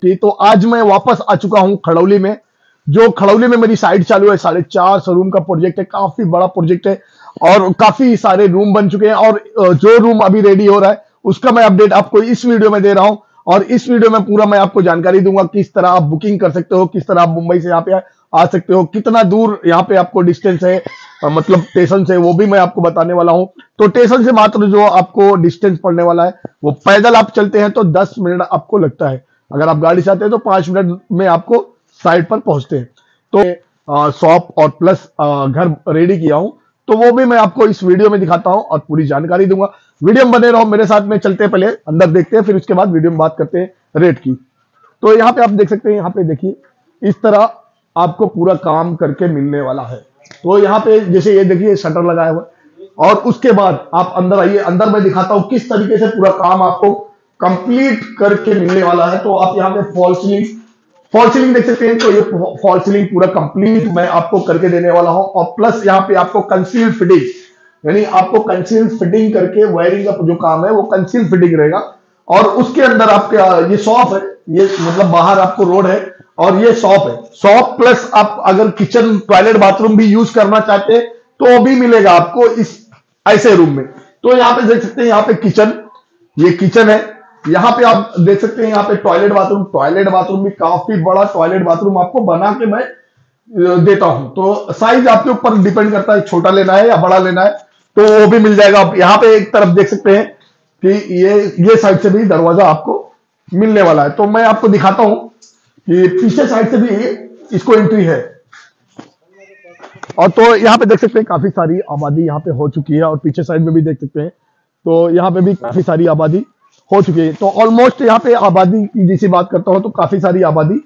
की तो आज मैं वापस आ चुका हूँ खड़ौली में, जो खड़ौली में मेरी साइड चालू है, साढ़े चार सौ रूम का प्रोजेक्ट है, काफ़ी बड़ा प्रोजेक्ट है, और काफ़ी सारे रूम बन चुके हैं, और जो रूम अभी रेडी हो रहा है, उसका मैं अपडेट आपको इस वीडियो में दे रहा हूँ, और इस वीडियो में पूरा मैं आपको जानकारी दूँगा किस तरह आप बुकिंग कर सकते हो, किस तरह आप मुंबई से यहाँ पे आ सकते हो, कितना दूर यहाँ पे आपको डिस्टेंस है मतलब स्टेशन से, वो भी मैं आपको बताने वाला हूँ। तो स्टेशन से मात्र जो आपको डिस्टेंस पड़ने वाला है, वो पैदल आप चलते हैं तो 10 मिनट आपको लगता है। अगर आप गाड़ी से आते हैं तो पाँच मिनट में आपको साइड पर पहुँचते हैं। तो शॉप और प्लस घर रेडी किया हूँ। तो वो भी मैं आपको इस वीडियो में दिखाता हूँ और पूरी जानकारी दूँगा। वीडियो में बने रहो, मेरे साथ में चलते पहले, अंदर देखते हैं, फिर उसके बाद वीडियो में बात करते हैं रेट की। तो यहाँ पे आप देख सकते हैं, यहाँ पे देखिए, इस तरह आपको पूरा काम करके मिलने वाला है। तो यहाँ पे जैसे ये देखिए, शटर लगाया हुआ और उसके बाद आप अंदर आइए, अंदर मैं दिखाता हूँ किस तरीके से पूरा काम आपको कंप्लीट करके मिलने वाला है। तो आप यहाँ पे फॉल सीलिंग फॉल देख सकते हैं। तो ये फॉल पूरा कंप्लीट मैं आपको करके देने वाला हूँ। और प्लस यहाँ पे आपको कंसील फिटिंग यानी आपको कंसील फिटिंग करके वायरिंग का जो काम है, वो कंसील फिटिंग रहेगा। और उसके अंदर आपके, ये शॉप है। ये मतलब बाहर आपको रोड है। और ये शॉप है। शॉप प्लस आप अगर किचन टॉयलेट बाथरूम भी यूज़ करना चाहते हैं तो भी मिलेगा आपको इस ऐसे रूम में। तो यहाँ पे देख सकते हैं, यहाँ पे किचन ये किचन है। यहाँ पे आप देख सकते हैं, यहाँ पे टॉयलेट बाथरूम टॉयलेट बाथरूम भी काफ़ी बड़ा टॉयलेट बाथरूम आपको बना के मैं देता हूँ। तो साइज़ आपके ऊपर डिपेंड करता है, छोटा लेना है या बड़ा लेना है तो वो भी मिल जाएगा। आप यहाँ पे एक तरफ़ देख सकते हैं कि ये ये साइड से भी दरवाज़ा आपको मिलने वाला है। तो मैं आपको दिखाता हूँ कि पीछे साइड से भी इसको एंट्री है। और तो यहाँ पे देख सकते हैं, काफ़ी सारी आबादी यहाँ पे हो चुकी है और पीछे साइड में भी देख सकते हैं। तो यहाँ पे भी काफ़ी सारी आबादी हो चुकी है। तो ऑलमोस्ट यहाँ पे आबादी की जैसी बात करता हूँ तो काफ़ी सारी आबादी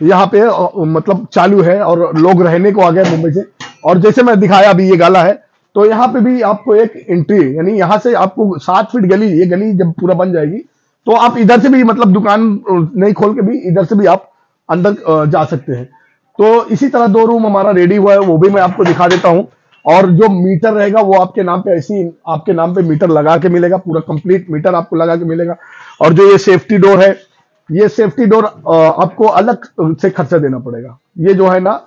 यहाँ पे मतलब चालू है और लोग रहने को आ गए मुंबई से। और जैसे मैं दिखाया अभी ये गाला है तो यहाँ पे भी आपको एक एंट्री यानी यहाँ से आपको सात फीट गली, ये गली जब पूरा बन जाएगी तो आप इधर से भी मतलब दुकान नहीं खोल के भी इधर से भी आप अंदर जा सकते हैं। तो इसी तरह दो रूम हमारा रेडी हुआ है, वो भी मैं आपको दिखा देता हूँ। और जो मीटर रहेगा वो आपके नाम पे ऐसी, आपके नाम पे मीटर लगा के मिलेगा, पूरा कंप्लीट मीटर आपको लगा के मिलेगा। और जो ये सेफ्टी डोर है, ये सेफ्टी डोर आपको अलग से खर्चा देना पड़ेगा। ये जो है ना,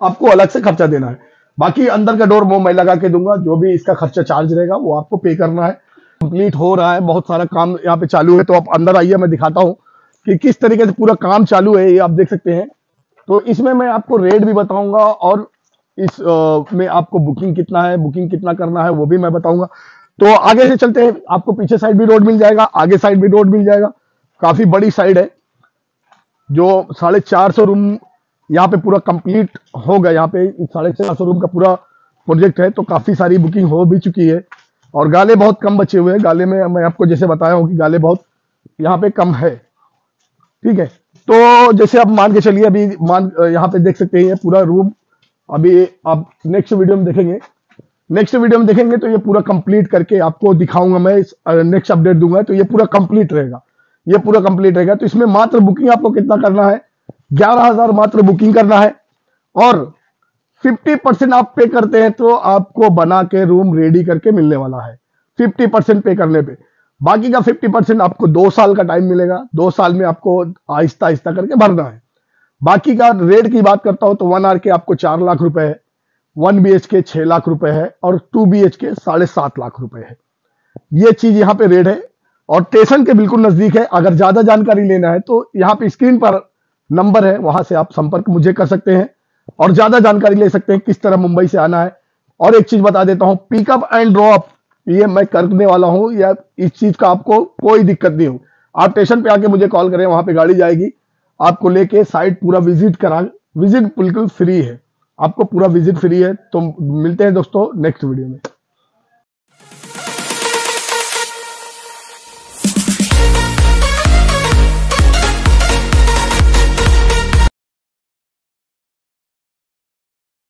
आपको अलग से खर्चा देना है। बाकी अंदर का डोर वो मैं लगा के दूँगा, जो भी इसका खर्चा चार्ज रहेगा, वो आपको पे करना है। कंप्लीट हो रहा है, बहुत सारा काम यहाँ पे चालू है तो आप अंदर आइए, मैं दिखाता हूँ कि किस तरीके से पूरा काम चालू है, ये आप देख सकते हैं। तो इसमें मैं आपको रेट भी बताऊँगा और इस आ, में आपको बुकिंग कितना है बुकिंग कितना करना है वो भी मैं बताऊँगा। तो आगे से चलते हैं। आपको पीछे साइड भी रोड मिल जाएगा आगे साइड भी रोड मिल जाएगा। काफ़ी बड़ी साइड है जो साढ़े चार सौ रूम यहाँ पे पूरा कंप्लीट हो गया। यहाँ पे साढ़े चार सौ रूम का पूरा प्रोजेक्ट है तो काफ़ी सारी बुकिंग हो भी चुकी है। और गाले बहुत कम बचे हुए हैं। गाले में मैं आपको जैसे बताया हूँ कि गाले बहुत यहाँ पे कम है। ठीक है? तो जैसे आप मान के चलिए अभी मान यहाँ पे देख सकते हैं पूरा रूम अभी आप नेक्स्ट वीडियो में देखेंगे। नेक्स्ट वीडियो में देखेंगे तो ये पूरा कंप्लीट करके आपको दिखाऊँगा मैं नेक्स्ट अपडेट दूँगा तो ये पूरा कंप्लीट रहेगा। ये पूरा कंप्लीट रहेगा। तो इसमें मात्र बुकिंग आपको कितना करना है? ग्यारह हज़ार मात्र बुकिंग करना है। और 50 परसेंट आप पे करते हैं तो आपको बना के रूम रेडी करके मिलने वाला है। 50 परसेंट पे करने पे। बाकी का 50 परसेंट आपको दो साल का टाइम मिलेगा। दो साल में आपको आहिस्ता आहिस्ता करके भरना है। बाकी का रेट की बात करता हूँ तो वन आर के आपको चार लाख रुपए है, वन बी एच के छह लाख रुपए है और टू बी एच के साढ़े सात लाख रुपए है। ये चीज़ यहाँ पे रेट है और स्टेशन के बिल्कुल नज़दीक है। अगर ज़्यादा जानकारी लेना है तो यहाँ पे स्क्रीन पर नंबर है, वहाँ से आप संपर्क मुझे कर सकते हैं और ज़्यादा जानकारी ले सकते हैं किस तरह मुंबई से आना है। और एक चीज़ बता देता हूँ पिकअप एंड ड्रॉप ये मैं करने वाला हूँ या इस चीज़ का आपको कोई दिक्कत नहीं हो। आप स्टेशन पे आके मुझे कॉल करें, वहाँ पे गाड़ी जाएगी। आपको लेके साइट पूरा विज़िट करा विज़िट बिल्कुल फ्री है। आपको पूरा विज़िट फ्री है तो मिलते हैं दोस्तों नेक्स्ट वीडियो में।